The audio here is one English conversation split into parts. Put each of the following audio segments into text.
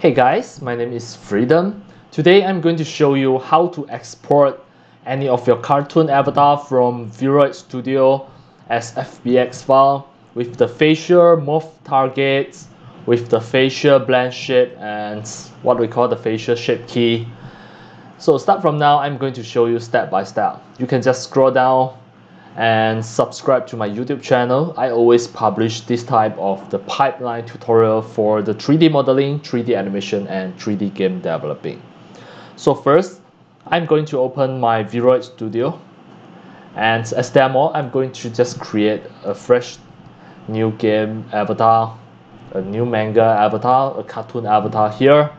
Hey guys, my name is Freedom. Today I'm going to show you how to export any of your cartoon avatar from Vroid Studio as FBX file with the facial morph targets, with the facial blend shape and what we call the facial shape key. So start from now, I'm going to show you step by step. You can just scroll down and subscribe to my YouTube channel. I always publish this type of the pipeline tutorial for the 3D modeling, 3D animation, and 3D game developing. So first, I'm going to open my Vroid Studio. And as demo, I'm going to just create a fresh new game avatar, a new manga avatar, a cartoon avatar here.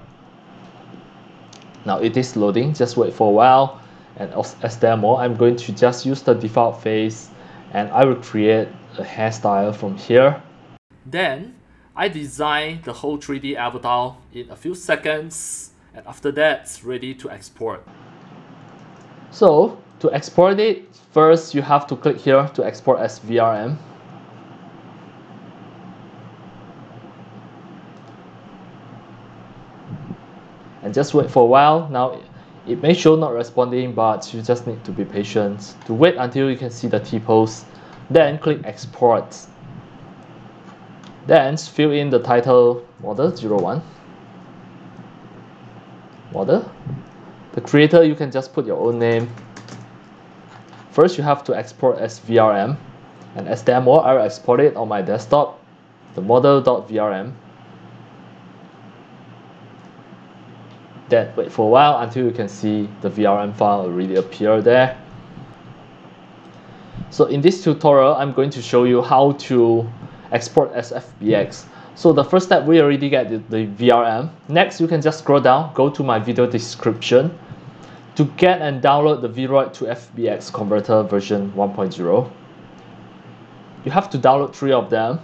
Now it is loading, just wait for a while and as demo I'm going to just use the default face and I will create a hairstyle from here. Then I design the whole 3D avatar in a few seconds and after that it's ready to export. So to export it first you have to click here to export as VRM and just wait for a while. Now it may show not responding, but you just need to be patient to wait until you can see the t-pose Then click export. Then fill in the title model 01. Model. The creator, you can just put your own name. First, you have to export as VRM. And as demo, I will export it on my desktop, the model.vrm. Then wait for a while until you can see the VRM file already appear there. So in this tutorial, I'm going to show you how to export as FBX. So the first step, we already get the, the VRM. Next, you can just scroll down, go to my video description to get and download the Vroid to FBX converter version 1.0. You have to download three of them.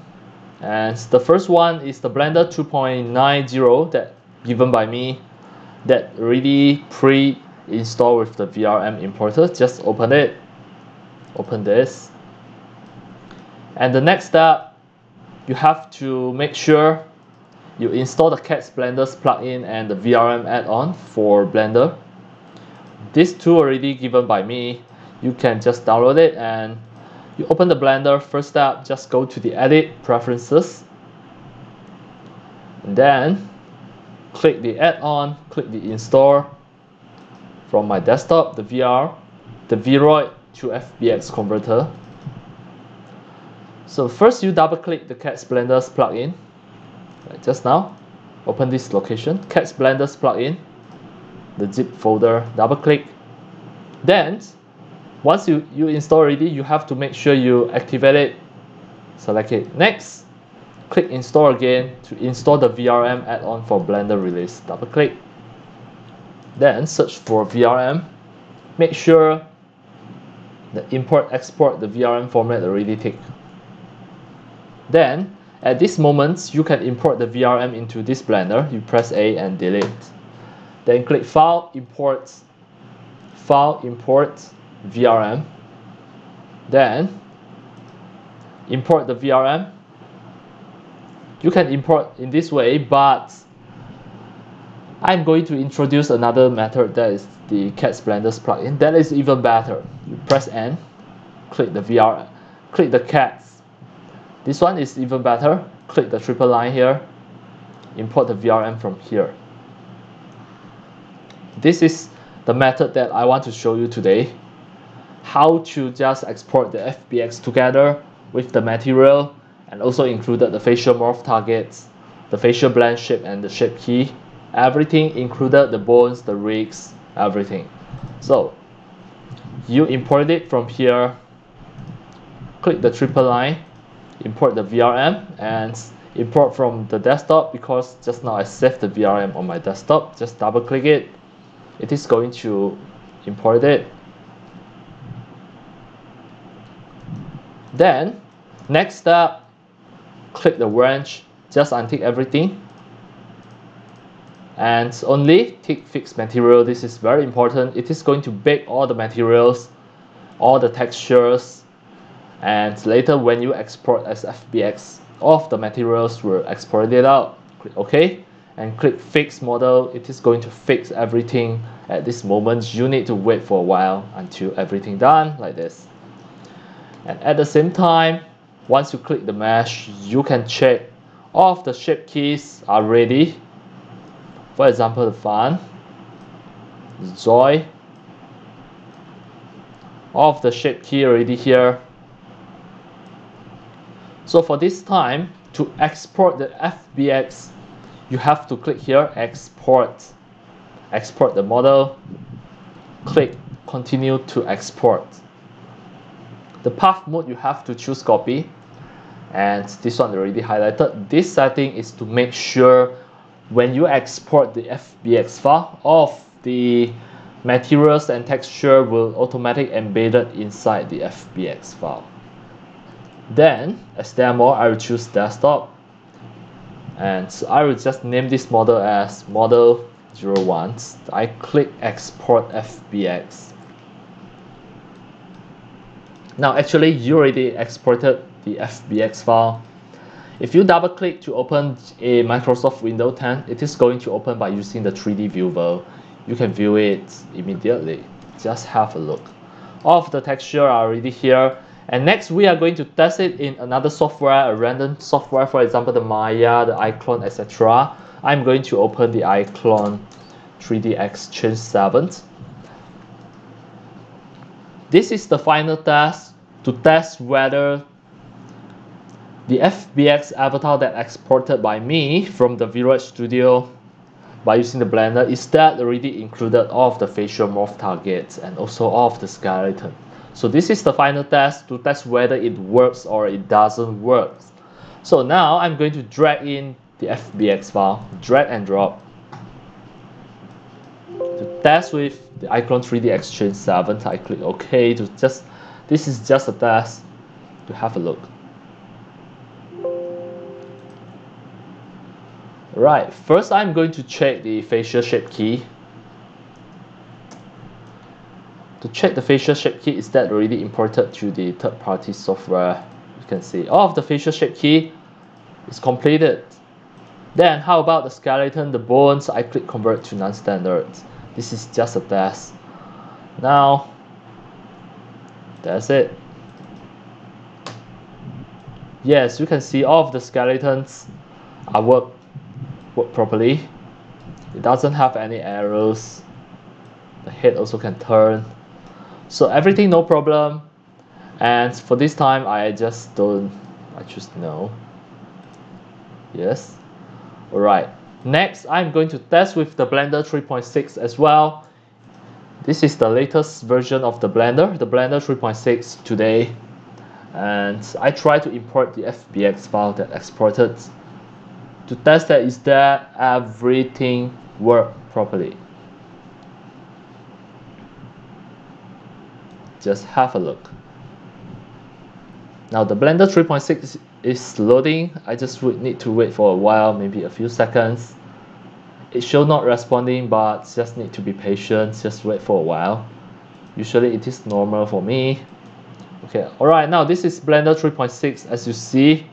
And the first one is the Blender 2.90 that given by me that already pre-installed with the VRM importer. Just open it, open this. And the next step, you have to make sure you install the Cats Blenders plugin and the VRM add-on for Blender. These two already given by me. You can just download it and you open the Blender. First step, just go to the Edit Preferences. And then click the add-on, click the install from my desktop, the VR, the Vroid to FBX converter. So first you double click the Cats Blenders plugin, like just now, open this location, Cats Blenders plugin, the zip folder, double click. Then, once you, you install already, you have to make sure you activate it, select it. Next, click install again to install the VRM add-on for Blender release. Double click. Then search for VRM. Make sure the import export the VRM format already tick. Then at this moment you can import the VRM into this Blender. You press A and delete. Then click File, Import, File, Import, VRM. Then import the VRM you can import in this way but I'm going to introduce another method that is the Cats Blenders plugin. That is even better. You press N click the VR click the cats. This one is even better. Click the triple line here. Import the VRM from here. This is the method that I want to show you today. How to just export the FBX together with the material and also included the facial morph targets, the facial blend shape and the shape key. Everything included the bones, the rigs, everything. So you import it from here, click the triple line, import the VRM and import from the desktop because just now I saved the VRM on my desktop. Just double click it. It is going to import it. Then next step click the wrench, just untick everything. And only tick fixed material. This is very important. It is going to bake all the materials, all the textures, and later when you export as FBX, all of the materials will export it out. Click OK. and click fix model, it is going to fix everything at this moment. You need to wait for a while until everything done like this. And at the same time, once you click the mesh, you can check all of the shape keys are ready. For example, the fan, Zoy, all of the shape key already here. So for this time, to export the FBX, you have to click here, export. Export the model, click continue to export. The path mode, you have to choose copy. And this one already highlighted. This setting is to make sure when you export the FBX file, of the materials and texture will automatically embedded inside the FBX file. Then, as demo, I will choose desktop. And so I will just name this model as model 01. I click export FBX. Now actually you already exported the FBX file. If you double click to open a Microsoft Windows 10, it is going to open by using the 3D viewer. You can view it immediately. Just have a look. All of the texture are already here. And next we are going to test it in another software, a random software, for example, the Maya, the iClone, etc. I'm going to open the iClone 3D Exchange 7. This is the final test to test whether the FBX avatar that exported by me from the VRoid Studio by using the Blender is that already included of the facial morph targets and also of the skeleton. So this is the final test to test whether it works or it doesn't work. So now I'm going to drag in the FBX file, drag and drop to test with the iClone 3D Exchange 7. I click OK to just, this is just a test to have a look. Right, first I'm going to check the facial shape key. To check the facial shape key, is that already imported to the third-party software? You can see all of the facial shape key is completed. Then how about the skeleton, the bones? I click convert to non-standard. This is just a test. Now, that's it. Yes, you can see all of the skeletons are work work properly. It doesn't have any arrows. The head also can turn. So everything no problem. And for this time, I just don't, I choose no. Yes. Alright. Next, I'm going to test with the Blender 3.6 as well. This is the latest version of the Blender, the Blender 3.6 today. And I try to import the FBX file that exported to test that is that everything work properly. Just have a look. Now the Blender 3.6 is loading. I just would need to wait for a while, maybe a few seconds. It show not responding, but just need to be patient. Just wait for a while. Usually it is normal for me. Okay, alright, now this is Blender 3.6 as you see.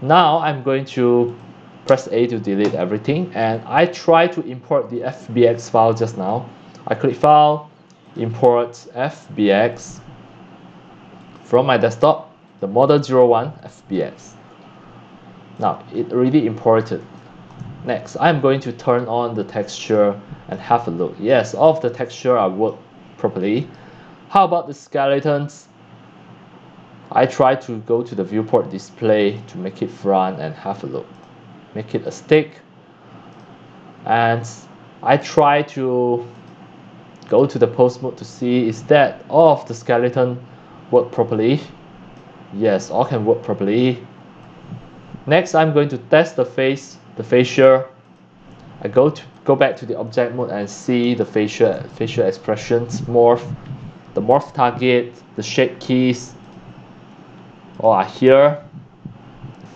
Now I'm going to press A to delete everything and I try to import the FBX file just now. I click File, Import FBX from my desktop, the Model 01 FBX. Now it really imported. Next, I'm going to turn on the texture and have a look. Yes, all of the texture are work properly. How about the skeletons? I try to go to the viewport display to make it front and have a look make it a stick and I try to go to the pose mode to see is that all of the skeleton work properly yes all can work properly. Next I'm going to test the face the facial. I go to go back to the object mode and see the facial facial expressions morph the morph target the shape keys. All are here.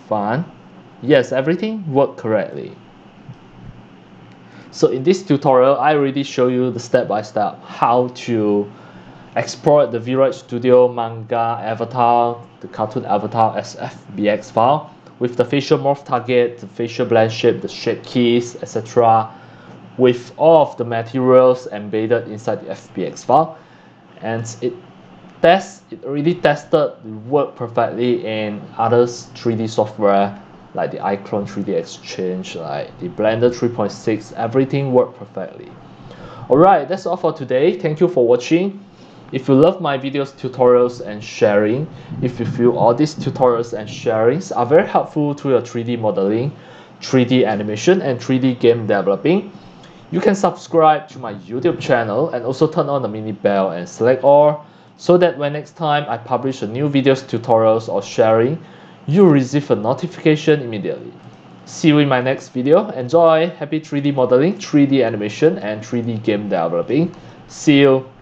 Fun yes, everything worked correctly. So in this tutorial, I already show you the step-by-step -step how to export the VRoid Studio manga avatar, the cartoon avatar as FBX file with the facial morph target, the facial blend shape, the shape keys, etc. with all of the materials embedded inside the FBX file. And it tests, it already tested work perfectly in other 3D software like the iClone 3D Exchange, like the Blender 3.6, everything worked perfectly. Alright, that's all for today. Thank you for watching. If you love my videos, tutorials, and sharing, if you feel all these tutorials and sharings are very helpful to your 3D modeling, 3D animation, and 3D game developing, you can subscribe to my YouTube channel and also turn on the mini bell and select all so that when next time I publish a new videos, tutorials, or sharing, you receive a notification immediately. See you in my next video. Enjoy! Happy 3D modeling, 3D animation, and 3D game developing. See you!